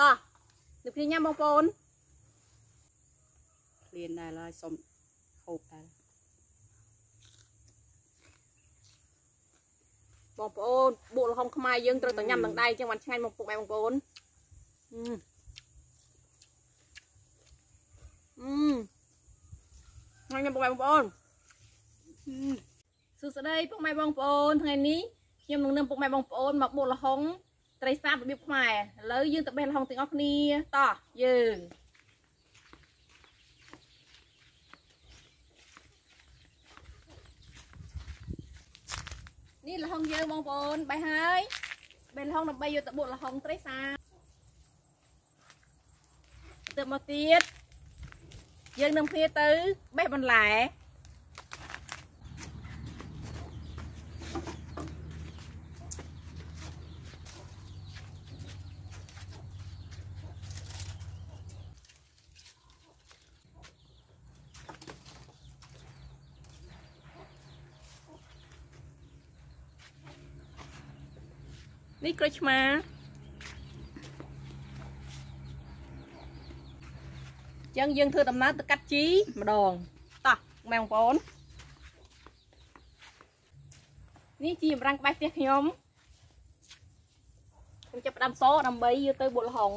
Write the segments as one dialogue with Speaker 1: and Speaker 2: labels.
Speaker 1: តោះនឹងគ្នាញ៉ាំបងប្អូន
Speaker 2: ឃ្លានដែរឡើយសុំហូបដែរ
Speaker 1: បងប្អូនបុកល្ហុងខ្មែរយើងត្រូវតែញ៉ាំនឹងដៃអញ្ចឹងបានឆ្ងាញ់មកពុកម៉ែបងប្អូនអឺអឺឆ្ងាញ់ណាស់ពុកម៉ែបងប្អូនអឺសួស្តីពុកម៉ែបងប្អូនថ្ងៃនេះខ្ញុំនឹងនាំពុកម៉ែបងប្អូនមកបុកល្ហុង ត្រីសាបរបៀបខ្មែរឥឡូវយើងទៅបេះល្ហុងទាំងអស់គ្នាតោះយើងនេះល្ហុងយើងបងប្អូនបេះហើយបេះល្ហុងដើម្បីយកទៅបុកល្ហុងត្រីសាបទៅមកទៀតយើងនឹងគ្នាទៅបេះបន្លែ នេះក្រូចឆ្មាចឹងយើងធ្វើដំណើរទៅកាត់ជីម្ដងតោះម៉ែបងប្អូននេះជីចម្រាំងក្បែរផ្ទះខ្ញុំខ្ញុំចាប់ផ្ដើមសដើម្បីយកទៅបុកល្ហុង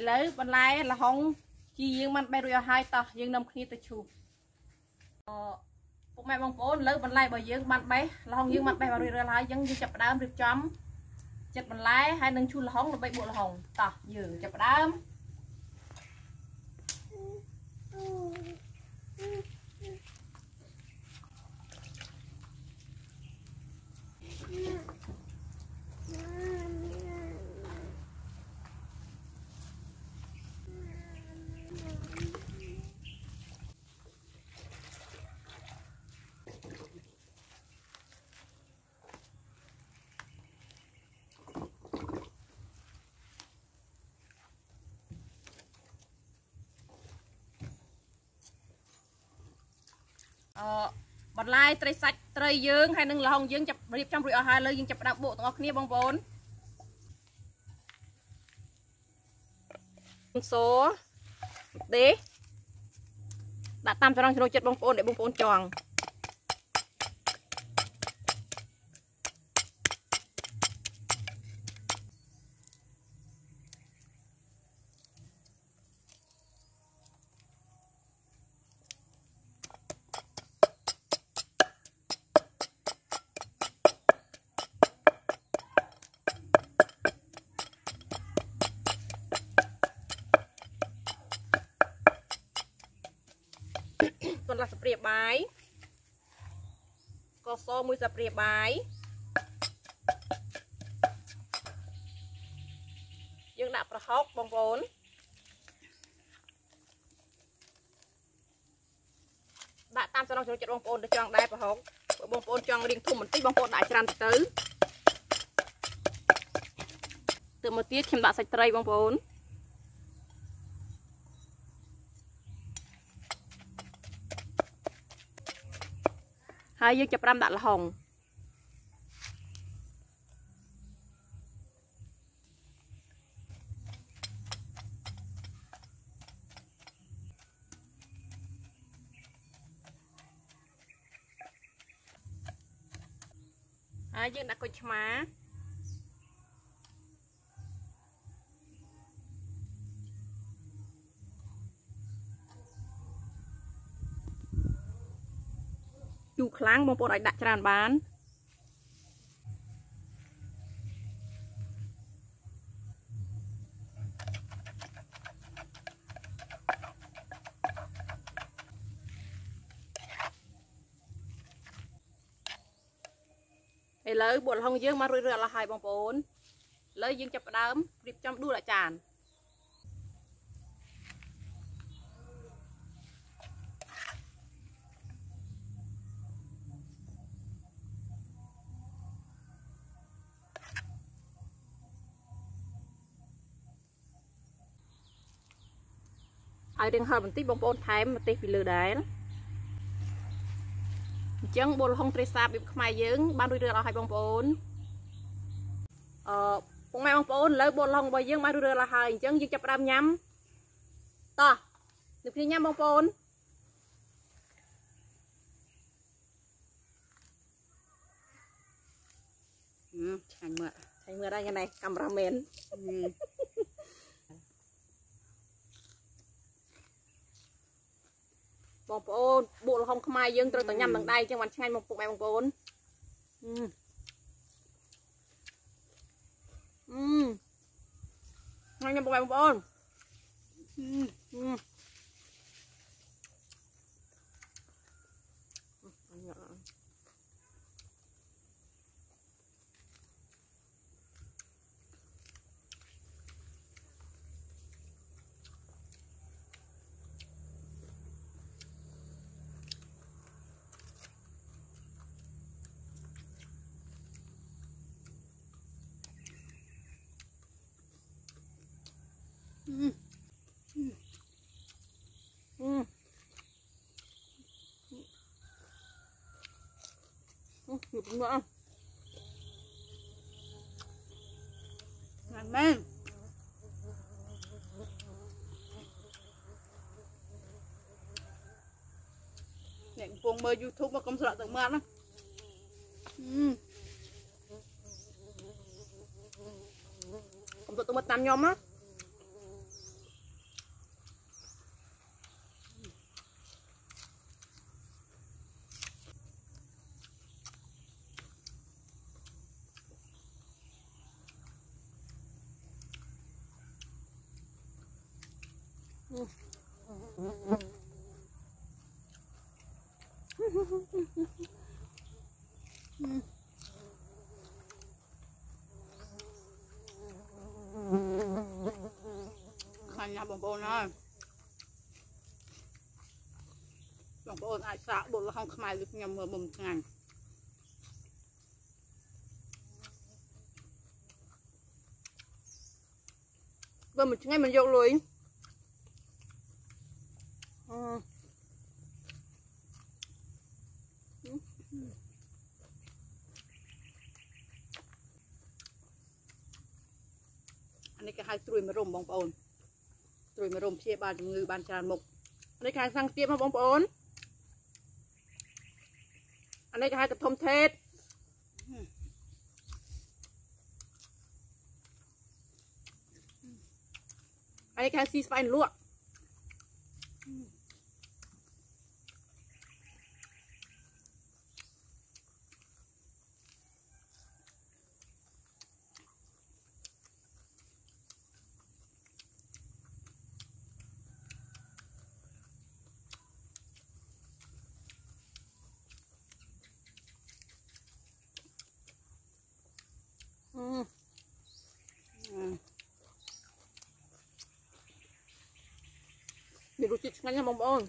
Speaker 1: ឥឡូវបន្លែល្ហុងជីយើងបានបេះរួចអស់ហើយតោះយើងនាំគ្នាទៅឈូសអពុកម៉ែបងប្អូនលើបន្លែរបស់យើងបានបេះល្ហុងយើងបានបេះបានរួចរាល់ហើយយើងយើងចាប់ផ្ដើមរៀបចំចិត្តបន្លែហើយនឹងឈូសល្ហុងដើម្បីបុកល្ហុងតោះយើងចាប់ផ្ដើមអ បន្លែត្រីសាច់ត្រីយើងហើយនឹងល្ហុងយើងចាប់រៀបចំរួចអស់ហើយលើយើងចាប់ផ្ដើមបុកទាំងអស់គ្នាបងប្អូនសទេដាក់តាមចំណងចំណូលចិត្តបងប្អូនដែលបងប្អូនចង់ កន្លះស្ព្រាបាយស្ករសមួយស្ព្រាបាយយើងដាក់ប្រហុកបងប្អូនដាក់តាមចំណងចំណុចចិត្តបងប្អូនទៅចង់ដែរប្រហុកបើបងប្អូនចង់រៀងធំបន្តិចបងប្អូនដាក់ច្រើនទៅទៅមកទៀតខ្ញុំដាក់សាច់ត្រីបងប្អូន ហើយយើងចាប់ផ្ដើមដាក់ល្ហុងហើយយើងដាក់គុយឆ្មា ជូរខ្លាំងបងប្អូនអាចដាក់ច្រើនបានឥឡូវបុកល្ហុងយើងមករួចរាល់ហើយបងប្អូនឥឡូវយើងចាប់ផ្ដើមរៀបចំដួសដាក់ចាន ឲ្យរៀងហឹរបន្តិចបងប្អូនថែមម្ទេសពីលើដែរអញ្ចឹងបុលហុងត្រីសាបៀបខ្មែរយើងបានរួចរាល់អស់ហើយបងប្អូនអឺពុកម៉ែបងប្អូនឥឡូវបុលហុងរបស់យើងបានរួចរាល់អស់ហើយអញ្ចឹងយើងចាប់ផ្ដើមញ៉ាំតោះនឹងគ្នាញ៉ាំបងប្អូន
Speaker 2: ហឹមឆ្ងាញ់មើល
Speaker 1: ឆៃមើលដែរយ៉ាងណែកាមេរ៉ាមែន
Speaker 2: ហឹម
Speaker 1: បងប្អូនបុកល្ហុងខ្មែរយើងត្រូវតែញ៉ាំនឹងដៃអញ្ចឹងបានឆ្ងាញ់មកពុកម៉ែបងប្អូនអឺអឺឆ្ងាញ់ណាស់ពុកម៉ែបងប្អូន
Speaker 2: ហឹម
Speaker 1: អឺអឺអឺ អឺយកមកអ
Speaker 2: ឆ្ងាញ់មែនអ្នកកំពុងមើល YouTube មកកុំស្រក់ទឹកមាត់ណាហឹមកុំ
Speaker 1: ទៅទៅមកតាម ខ្ញុំណា
Speaker 2: ខ្លាញ់ណាស់បងប្អូនហើយបងប្អូនអាចសាកបុកល្ហុងខ្មែរដូចខ្ញុំមើលមុំឆ្ងាញ់
Speaker 1: បើមិនឆ្ងាញ់មិនយកលុយ អឺ
Speaker 2: អានេះគេហៅត្រួយមរុំបងប្អូនត្រួយមរុំព្យាបាលជំងឺបានច្រើនមុខ
Speaker 1: នេះគេហៅសាំងទៀបមកបងប្អូនអានេះគេហៅកធំថេតអានេះគេហៅស៊ីស្វែងលក់ អឺ
Speaker 2: អឺ
Speaker 1: មានរសជាតិឆ្ងាញ់ណាស់បងប្អូន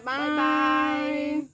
Speaker 2: 拜拜。